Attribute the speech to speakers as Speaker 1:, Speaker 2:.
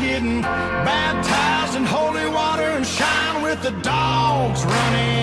Speaker 1: Getting baptized in holy water and shine with the dogs running.